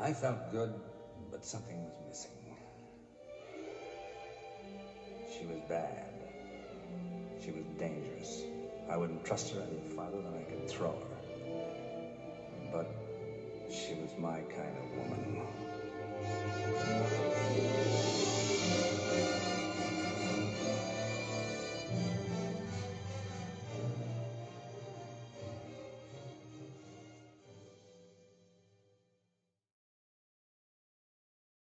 I felt good, but something was missing. She was bad. She was dangerous. I wouldn't trust her any farther than I could throw her. But she was my kind of woman.